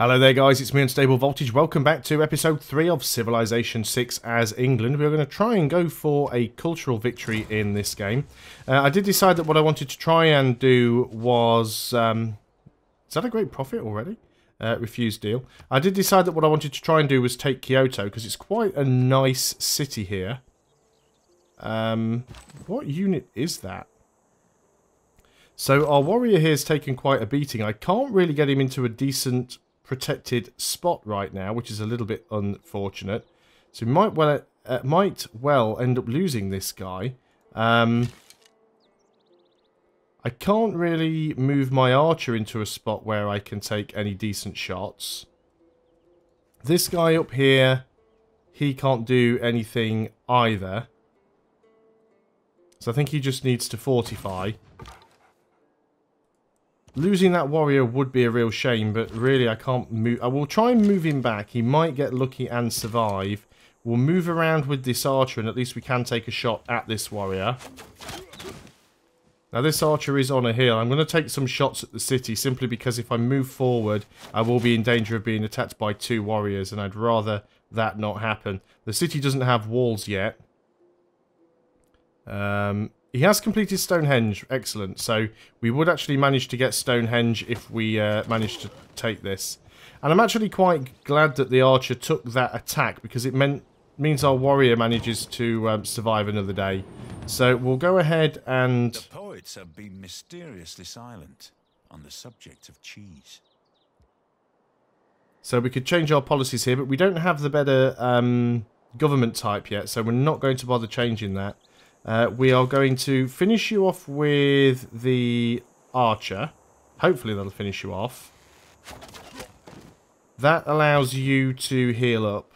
Hello there guys, it's me Unstable Voltage. Welcome back to episode 3 of Civilization 6 as England. We're going to try and go for a cultural victory in this game. Uh, I did decide that what I wanted to try and do was... Um, is that a great prophet already? Uh, refused deal. I did decide that what I wanted to try and do was take Kyoto because it's quite a nice city here. Um, what unit is that? So our warrior here has taken quite a beating. I can't really get him into a decent protected spot right now, which is a little bit unfortunate. So we might well uh, might well end up losing this guy. Um, I can't really move my archer into a spot where I can take any decent shots. This guy up here, he can't do anything either. So I think he just needs to fortify. Losing that warrior would be a real shame, but really I can't move. I will try and move him back. He might get lucky and survive. We'll move around with this archer and at least we can take a shot at this warrior. Now this archer is on a hill. I'm going to take some shots at the city simply because if I move forward, I will be in danger of being attacked by two warriors and I'd rather that not happen. The city doesn't have walls yet. Um, he has completed Stonehenge. Excellent. So we would actually manage to get Stonehenge if we uh, managed to take this. And I'm actually quite glad that the archer took that attack because it meant means our warrior manages to um, survive another day. So we'll go ahead and... The poets have been mysteriously silent on the subject of cheese. So we could change our policies here, but we don't have the better um, government type yet, so we're not going to bother changing that. Uh, we are going to finish you off with the archer. Hopefully that'll finish you off. That allows you to heal up.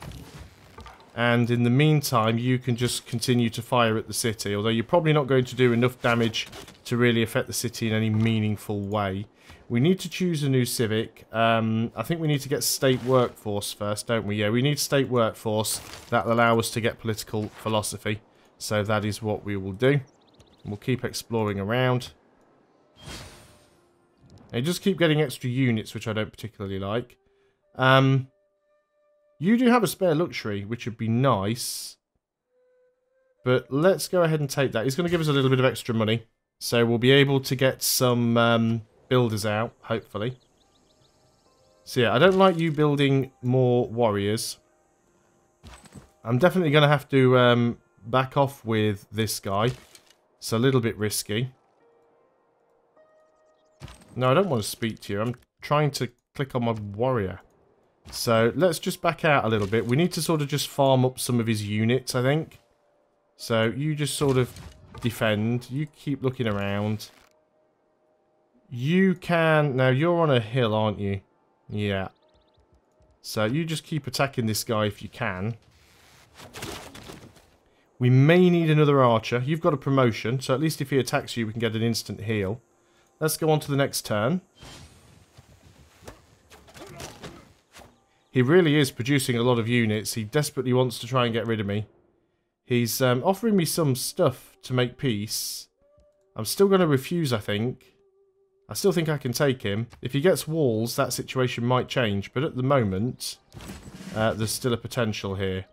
And in the meantime, you can just continue to fire at the city. Although you're probably not going to do enough damage to really affect the city in any meaningful way. We need to choose a new civic. Um, I think we need to get state workforce first, don't we? Yeah, we need state workforce. That'll allow us to get political philosophy. So that is what we will do. We'll keep exploring around. And just keep getting extra units, which I don't particularly like. Um, you do have a spare luxury, which would be nice. But let's go ahead and take that. He's going to give us a little bit of extra money. So we'll be able to get some um, builders out, hopefully. So yeah, I don't like you building more warriors. I'm definitely going to have to um, back off with this guy. It's a little bit risky. No, I don't want to speak to you. I'm trying to click on my warrior. So let's just back out a little bit. We need to sort of just farm up some of his units, I think. So you just sort of defend. You keep looking around. You can... Now, you're on a hill, aren't you? Yeah. So you just keep attacking this guy if you can. We may need another archer. You've got a promotion, so at least if he attacks you, we can get an instant heal. Let's go on to the next turn. He really is producing a lot of units. He desperately wants to try and get rid of me. He's um, offering me some stuff to make peace. I'm still going to refuse, I think. I still think I can take him. If he gets walls, that situation might change. But at the moment, uh, there's still a potential here.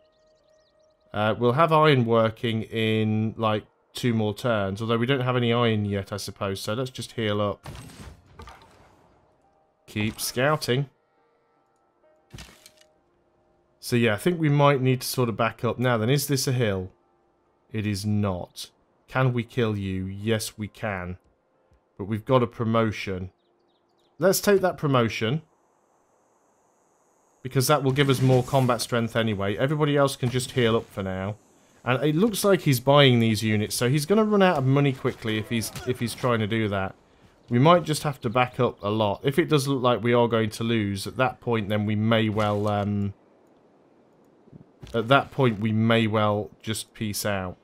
Uh, we'll have iron working in, like, two more turns. Although we don't have any iron yet, I suppose. So let's just heal up. Keep scouting. So yeah, I think we might need to sort of back up. Now then, is this a hill? It is not. Can we kill you? Yes, we can. But we've got a promotion. Let's take that promotion. Because that will give us more combat strength anyway. Everybody else can just heal up for now. And it looks like he's buying these units, so he's going to run out of money quickly if he's if he's trying to do that. We might just have to back up a lot. If it does look like we are going to lose, at that point then we may well... Um, at that point we may well just peace out.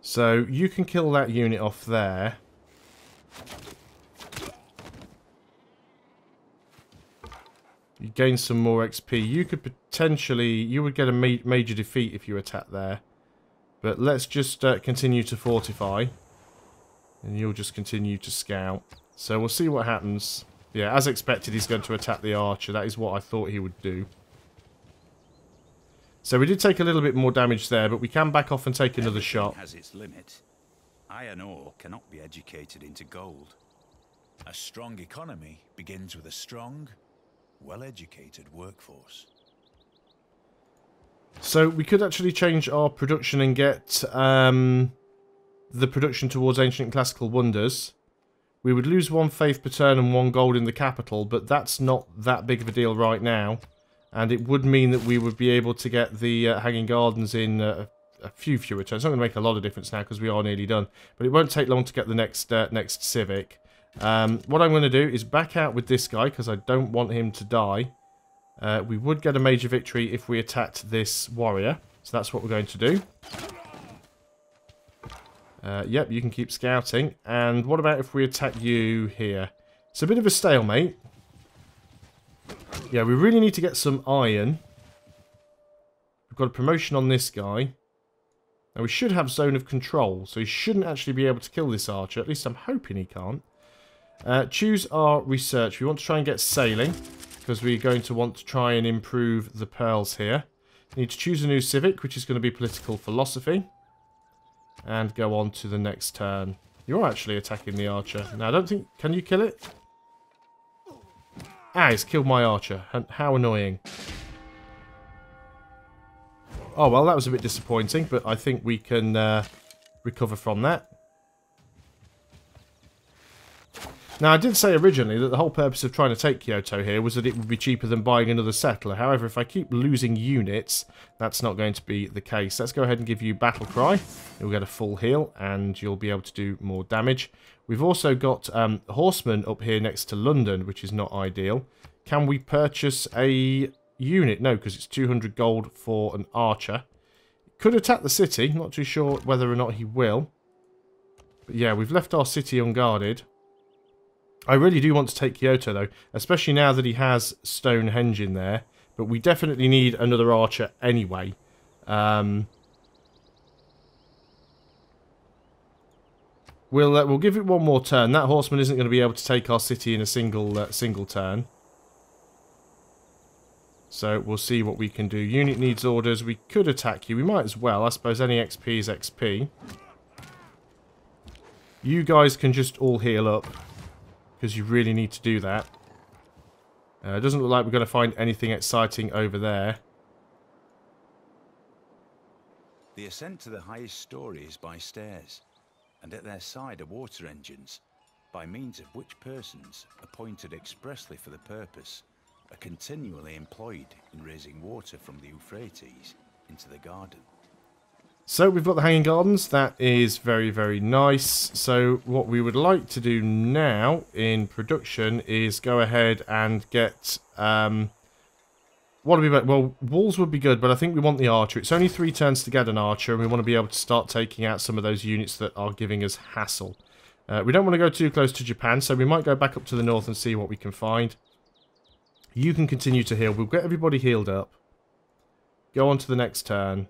So you can kill that unit off there. You gain some more XP. You could potentially... You would get a ma major defeat if you attack there. But let's just uh, continue to fortify. And you'll just continue to scout. So we'll see what happens. Yeah, as expected, he's going to attack the archer. That is what I thought he would do. So we did take a little bit more damage there, but we can back off and take another Everything shot. has its limit. Iron ore cannot be educated into gold. A strong economy begins with a strong, well-educated workforce. So we could actually change our production and get um, the production towards Ancient Classical Wonders. We would lose one faith per turn and one gold in the capital, but that's not that big of a deal right now. And it would mean that we would be able to get the uh, Hanging Gardens in uh, a few fewer turns. It's not going to make a lot of difference now because we are nearly done. But it won't take long to get the next uh, next Civic. Um, what I'm going to do is back out with this guy because I don't want him to die. Uh, we would get a major victory if we attacked this warrior. So that's what we're going to do. Uh, yep, you can keep scouting. And what about if we attack you here? It's a bit of a stalemate. Yeah, we really need to get some iron. We've got a promotion on this guy. Now we should have zone of control, so he shouldn't actually be able to kill this archer. At least I'm hoping he can't. Uh, choose our research. We want to try and get sailing, because we're going to want to try and improve the pearls here. We need to choose a new civic, which is going to be political philosophy. And go on to the next turn. You're actually attacking the archer. Now, I don't think... Can you kill it? Ah, it's killed my archer. How annoying. Oh, well, that was a bit disappointing, but I think we can uh, recover from that. Now, I did say originally that the whole purpose of trying to take Kyoto here was that it would be cheaper than buying another settler. However, if I keep losing units, that's not going to be the case. Let's go ahead and give you Battle Cry. You'll get a full heal, and you'll be able to do more damage. We've also got um, Horsemen up here next to London, which is not ideal. Can we purchase a unit? No, because it's 200 gold for an archer. Could attack the city. Not too sure whether or not he will. But yeah, we've left our city unguarded. I really do want to take Kyoto, though, especially now that he has Stonehenge in there. But we definitely need another archer anyway. Um, we'll uh, we'll give it one more turn. That horseman isn't going to be able to take our city in a single uh, single turn. So we'll see what we can do. Unit needs orders. We could attack you. We might as well. I suppose any XP is XP. You guys can just all heal up because you really need to do that. Uh, it doesn't look like we're going to find anything exciting over there. The ascent to the highest story is by stairs, and at their side are water engines, by means of which persons, appointed expressly for the purpose, are continually employed in raising water from the Euphrates into the garden. So we've got the Hanging Gardens. That is very, very nice. So what we would like to do now in production is go ahead and get... Um, what would be better? Well, walls would be good, but I think we want the archer. It's only three turns to get an archer, and we want to be able to start taking out some of those units that are giving us hassle. Uh, we don't want to go too close to Japan, so we might go back up to the north and see what we can find. You can continue to heal. We'll get everybody healed up. Go on to the next turn.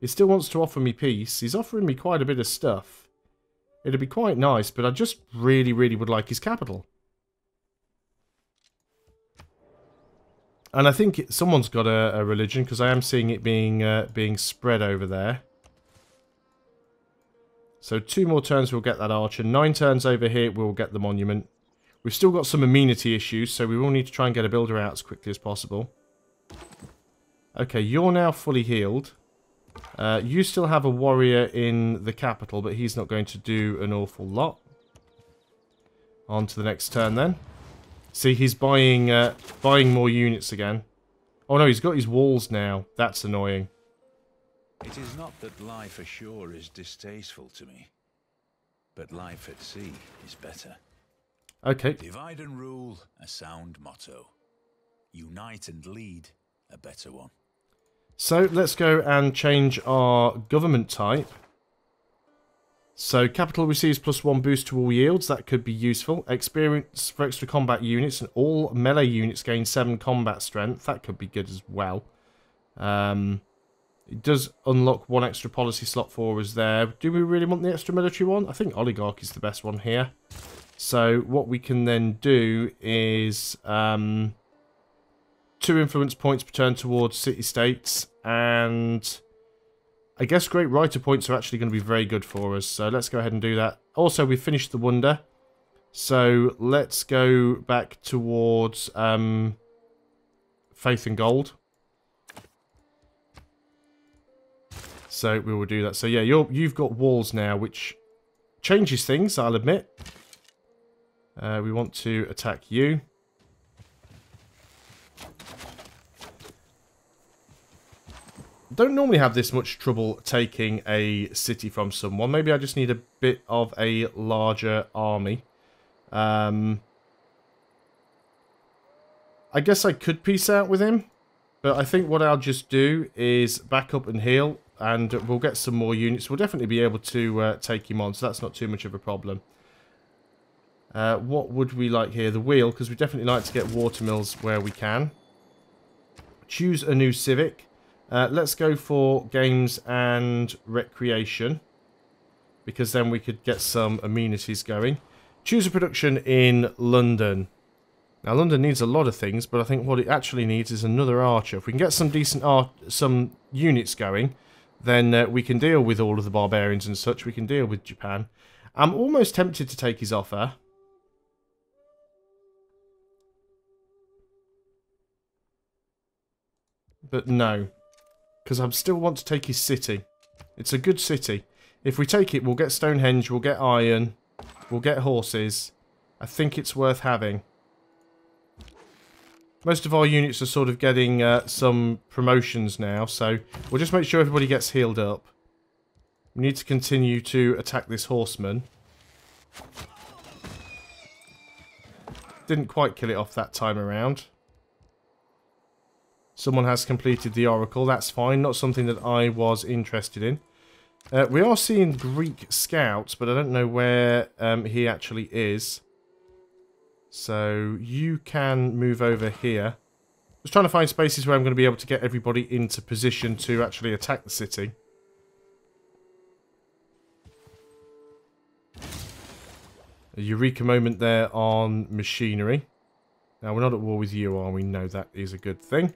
He still wants to offer me peace. He's offering me quite a bit of stuff. It'd be quite nice, but I just really, really would like his capital. And I think someone's got a, a religion, because I am seeing it being uh, being spread over there. So two more turns we'll get that archer. Nine turns over here we'll get the monument. We've still got some amenity issues, so we will need to try and get a builder out as quickly as possible. Okay, you're now fully healed. Uh, you still have a warrior in the capital, but he's not going to do an awful lot. On to the next turn then. See, he's buying uh, buying more units again. Oh no, he's got his walls now. That's annoying. It is not that life ashore is distasteful to me, but life at sea is better. Okay, Divide and rule, a sound motto. Unite and lead, a better one. So let's go and change our government type. So capital receives plus one boost to all yields. That could be useful. Experience for extra combat units and all melee units gain seven combat strength. That could be good as well. Um, it does unlock one extra policy slot for us there. Do we really want the extra military one? I think oligarch is the best one here. So what we can then do is um, two influence points per turn towards city-states, and I guess great writer points are actually going to be very good for us. So let's go ahead and do that. Also, we finished the wonder. So let's go back towards um, Faith and Gold. So we will do that. So yeah, you're, you've got walls now, which changes things, I'll admit. Uh, we want to attack you. Don't normally have this much trouble taking a city from someone. Maybe I just need a bit of a larger army. Um, I guess I could peace out with him. But I think what I'll just do is back up and heal. And we'll get some more units. We'll definitely be able to uh, take him on. So that's not too much of a problem. Uh, what would we like here? The wheel, because we definitely like to get watermills where we can. Choose a new civic. Uh, let's go for games and recreation. Because then we could get some amenities going. Choose a production in London. Now, London needs a lot of things, but I think what it actually needs is another archer. If we can get some decent art, some units going, then uh, we can deal with all of the barbarians and such. We can deal with Japan. I'm almost tempted to take his offer. But no. Because I still want to take his city. It's a good city. If we take it, we'll get Stonehenge, we'll get iron, we'll get horses. I think it's worth having. Most of our units are sort of getting uh, some promotions now, so we'll just make sure everybody gets healed up. We need to continue to attack this horseman. Didn't quite kill it off that time around. Someone has completed the Oracle. That's fine. Not something that I was interested in. Uh, we are seeing Greek scouts, but I don't know where um, he actually is. So you can move over here. Just trying to find spaces where I'm going to be able to get everybody into position to actually attack the city. A Eureka moment there on machinery. Now, we're not at war with you, are we? No, that is a good thing.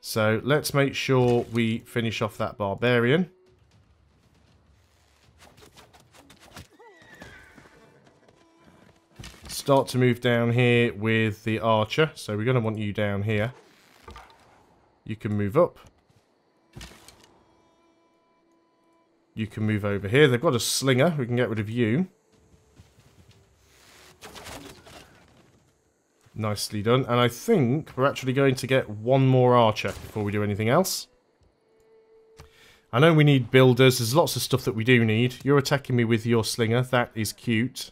So let's make sure we finish off that barbarian. Start to move down here with the archer. So we're going to want you down here. You can move up. You can move over here. They've got a slinger. We can get rid of you. Nicely done. And I think we're actually going to get one more archer before we do anything else. I know we need builders. There's lots of stuff that we do need. You're attacking me with your slinger. That is cute.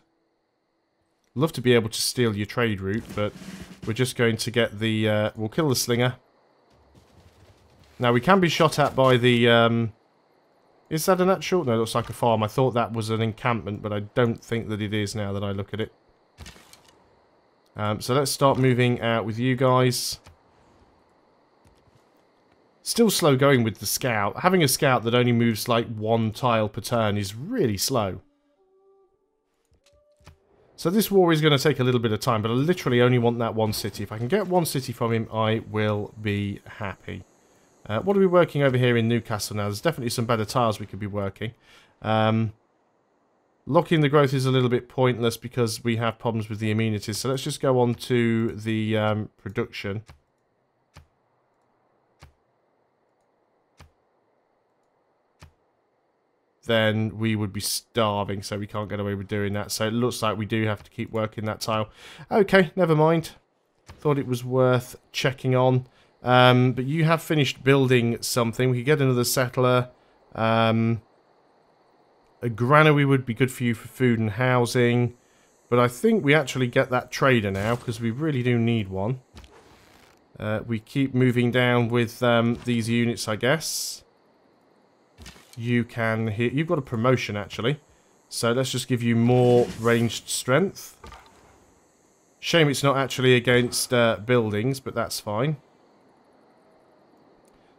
Love to be able to steal your trade route, but we're just going to get the... Uh, we'll kill the slinger. Now, we can be shot at by the... Um, is that an actual... No, it looks like a farm. I thought that was an encampment, but I don't think that it is now that I look at it. Um, so let's start moving out with you guys. Still slow going with the scout. Having a scout that only moves like one tile per turn is really slow. So this war is going to take a little bit of time, but I literally only want that one city. If I can get one city from him, I will be happy. Uh, what are we working over here in Newcastle now? There's definitely some better tiles we could be working. Um, Locking the growth is a little bit pointless because we have problems with the amenities. So let's just go on to the um, production. Then we would be starving, so we can't get away with doing that. So it looks like we do have to keep working that tile. Okay, never mind. Thought it was worth checking on. Um, but you have finished building something. We could get another settler. Um, a granary would be good for you for food and housing. But I think we actually get that trader now, because we really do need one. Uh, we keep moving down with um, these units, I guess. You can hit... You've got a promotion, actually. So let's just give you more ranged strength. Shame it's not actually against uh, buildings, but that's fine.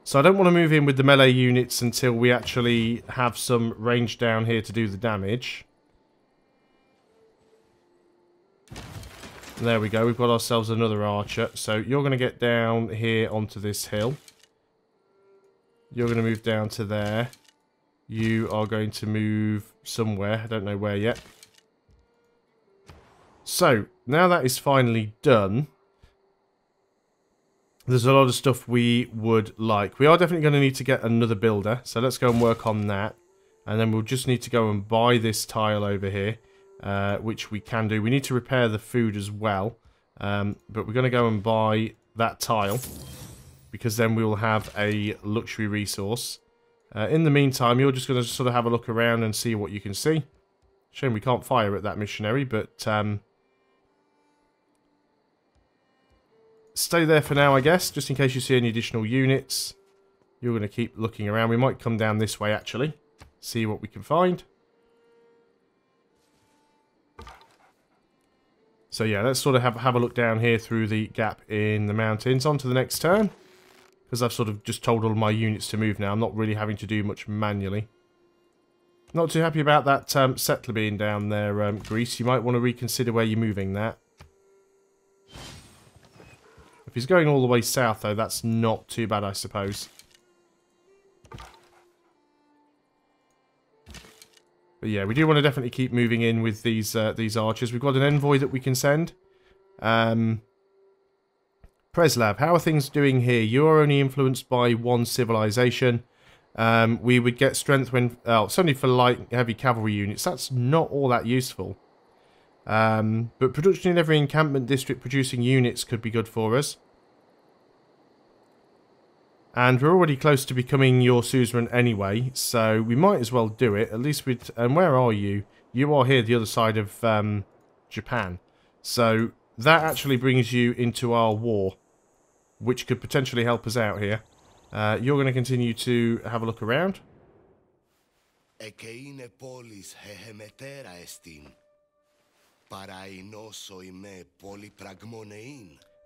So I don't want to move in with the melee units until we actually have some range down here to do the damage. There we go. We've got ourselves another archer. So you're going to get down here onto this hill. You're going to move down to there. You are going to move somewhere. I don't know where yet. So, now that is finally done, there's a lot of stuff we would like. We are definitely going to need to get another builder, so let's go and work on that. And then we'll just need to go and buy this tile over here, uh, which we can do. We need to repair the food as well, um, but we're going to go and buy that tile, because then we will have a luxury resource. Uh, in the meantime, you're just going to sort of have a look around and see what you can see. Shame we can't fire at that missionary, but... Um, stay there for now, I guess, just in case you see any additional units. You're going to keep looking around. We might come down this way, actually. See what we can find. So yeah, let's sort of have, have a look down here through the gap in the mountains. On to the next turn. Because I've sort of just told all my units to move now. I'm not really having to do much manually. Not too happy about that um, settler being down there, um, Greece. You might want to reconsider where you're moving that. He's going all the way south, though, that's not too bad, I suppose. But yeah, we do want to definitely keep moving in with these uh, these archers. We've got an envoy that we can send. Um, Preslav, how are things doing here? You are only influenced by one civilization. Um, we would get strength when... Oh, only for light heavy cavalry units. That's not all that useful. Um, but production in every encampment district producing units could be good for us. And we're already close to becoming your suzerain anyway, so we might as well do it. At least with And where are you? You are here the other side of um, Japan. So that actually brings you into our war, which could potentially help us out here. Uh, you're going to continue to have a look around.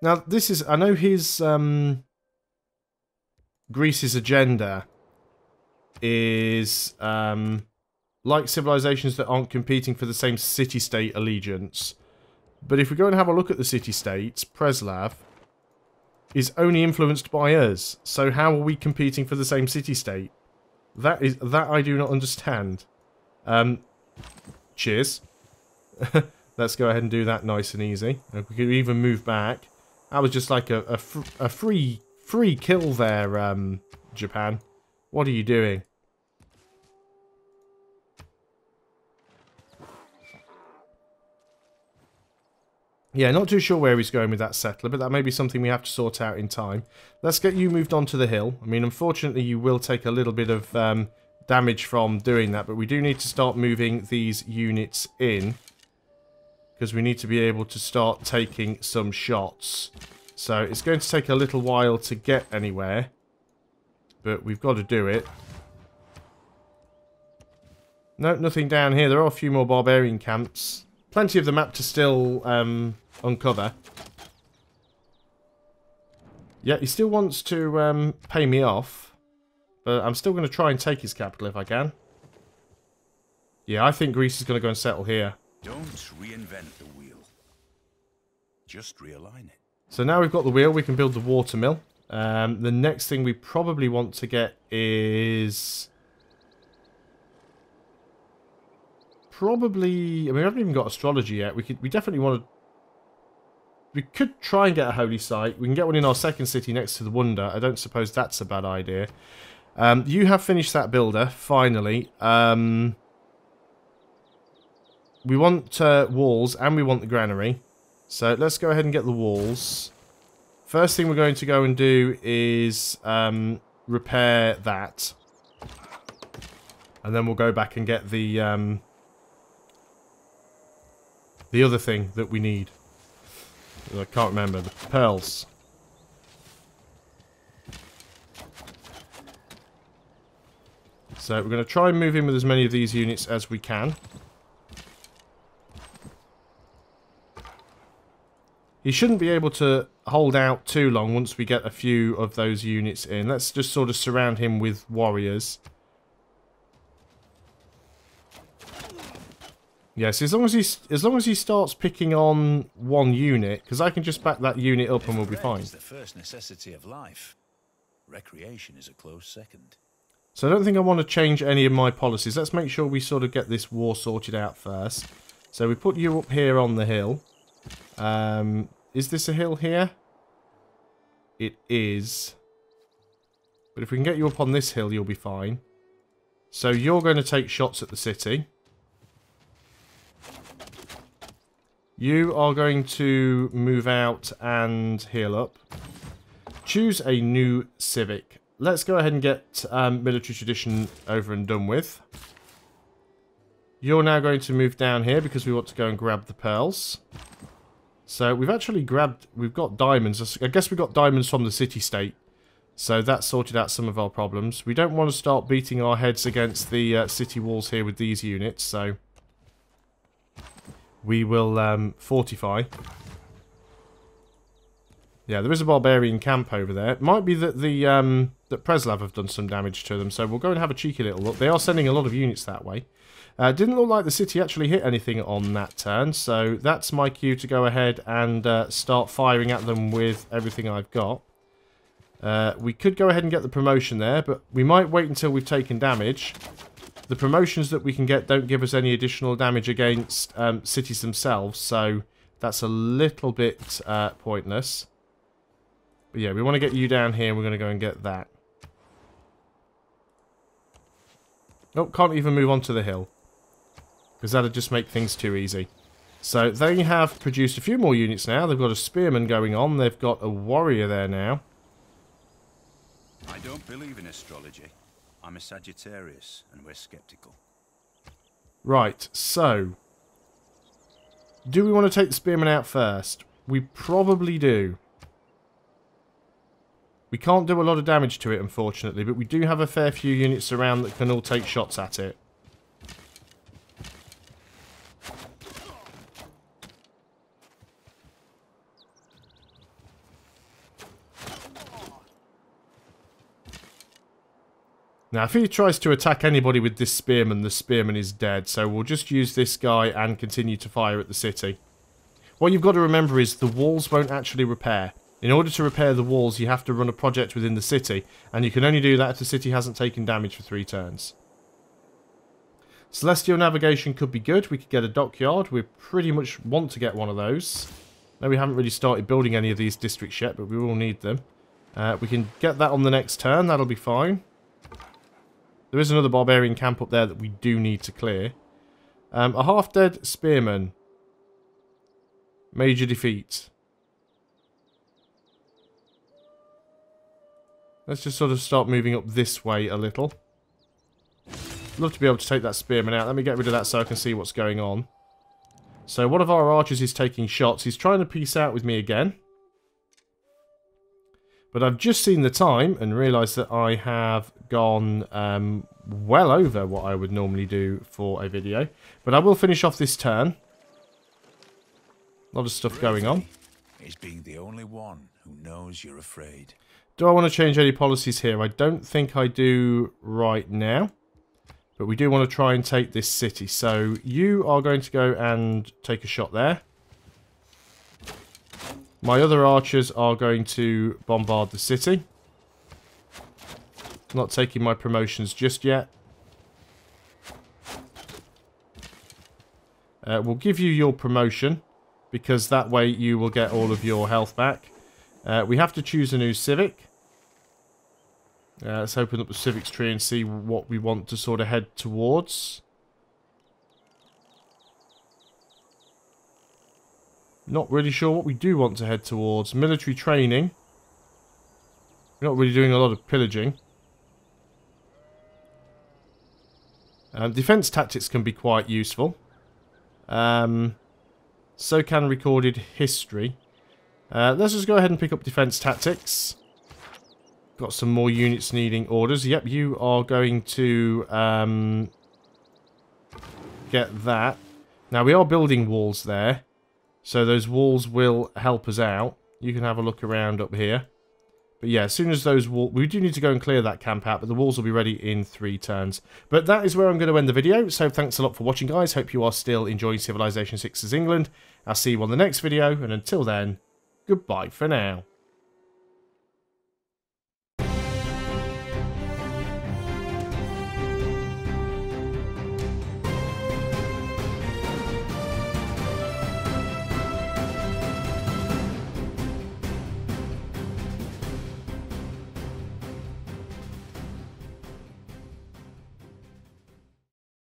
Now, this is, I know his, um, Greece's agenda is, um, like civilizations that aren't competing for the same city-state allegiance. But if we go and have a look at the city-states, Preslav is only influenced by us. So how are we competing for the same city-state? That is, that I do not understand. Um, cheers. Let's go ahead and do that nice and easy. we could even move back. That was just like a, a, fr a free free kill there, um, Japan. What are you doing? Yeah, not too sure where he's going with that settler, but that may be something we have to sort out in time. Let's get you moved on to the hill. I mean, unfortunately, you will take a little bit of um, damage from doing that, but we do need to start moving these units in because we need to be able to start taking some shots. So it's going to take a little while to get anywhere, but we've got to do it. No, nothing down here. There are a few more barbarian camps. Plenty of the map to still um, uncover. Yeah, he still wants to um, pay me off, but I'm still going to try and take his capital if I can. Yeah, I think Greece is going to go and settle here. Don't reinvent the wheel. Just realign it. So now we've got the wheel, we can build the water mill. Um, the next thing we probably want to get is... Probably... I mean, we haven't even got astrology yet. We could, we definitely want to... We could try and get a holy site. We can get one in our second city next to the Wonder. I don't suppose that's a bad idea. Um, you have finished that builder, finally. Um, we want uh, walls and we want the granary. So let's go ahead and get the walls. First thing we're going to go and do is um, repair that. And then we'll go back and get the um, the other thing that we need. I can't remember. The pearls. So we're going to try and move in with as many of these units as we can. He shouldn't be able to hold out too long once we get a few of those units in. Let's just sort of surround him with warriors. Yes, as long as he as long as he starts picking on one unit, because I can just back that unit up and we'll be fine. Is the first necessity of life. Recreation is a close second. So I don't think I want to change any of my policies. Let's make sure we sort of get this war sorted out first. So we put you up here on the hill. Um, is this a hill here? It is. But if we can get you up on this hill, you'll be fine. So you're going to take shots at the city. You are going to move out and heal up. Choose a new civic. Let's go ahead and get um, military tradition over and done with. You're now going to move down here because we want to go and grab the pearls. So we've actually grabbed, we've got diamonds. I guess we got diamonds from the city-state. So that sorted out some of our problems. We don't want to start beating our heads against the uh, city walls here with these units, so we will um, fortify. Yeah, there is a barbarian camp over there. It might be that the um, that Preslav have done some damage to them, so we'll go and have a cheeky little look. They are sending a lot of units that way. Uh, didn't look like the city actually hit anything on that turn, so that's my cue to go ahead and uh, start firing at them with everything I've got. Uh, we could go ahead and get the promotion there, but we might wait until we've taken damage. The promotions that we can get don't give us any additional damage against um, cities themselves, so that's a little bit uh, pointless. But yeah, we want to get you down here, and we're going to go and get that. Nope, can't even move onto the hill. Because that'd just make things too easy. So they have produced a few more units now. They've got a spearman going on. They've got a warrior there now. I don't believe in astrology. I'm a Sagittarius, and we're skeptical. Right, so... Do we want to take the spearman out first? We probably do. We can't do a lot of damage to it, unfortunately, but we do have a fair few units around that can all take shots at it. Now, if he tries to attack anybody with this spearman, the spearman is dead. So we'll just use this guy and continue to fire at the city. What you've got to remember is the walls won't actually repair. In order to repair the walls, you have to run a project within the city. And you can only do that if the city hasn't taken damage for three turns. Celestial navigation could be good. We could get a dockyard. We pretty much want to get one of those. Now we haven't really started building any of these districts yet, but we will need them. Uh, we can get that on the next turn. That'll be fine. There is another barbarian camp up there that we do need to clear. Um, a half-dead spearman. Major defeat. Let's just sort of start moving up this way a little. Love to be able to take that spearman out. Let me get rid of that so I can see what's going on. So one of our archers is taking shots. He's trying to peace out with me again. But I've just seen the time and realised that I have gone um, well over what I would normally do for a video. But I will finish off this turn. A lot of stuff going on. Is being the only one who knows you're afraid. Do I want to change any policies here? I don't think I do right now. But we do want to try and take this city. So you are going to go and take a shot there. My other archers are going to bombard the city. Not taking my promotions just yet. Uh, we'll give you your promotion because that way you will get all of your health back. Uh, we have to choose a new civic. Uh, let's open up the civics tree and see what we want to sort of head towards. Not really sure what we do want to head towards. Military training. We're not really doing a lot of pillaging. Um, defense tactics can be quite useful. Um, so can recorded history. Uh, let's just go ahead and pick up defense tactics. Got some more units needing orders. Yep, you are going to um, get that. Now, we are building walls there. So those walls will help us out. You can have a look around up here. But yeah, as soon as those walls... We do need to go and clear that camp out, but the walls will be ready in three turns. But that is where I'm going to end the video. So thanks a lot for watching, guys. Hope you are still enjoying Civilization 6's England. I'll see you on the next video, and until then, goodbye for now.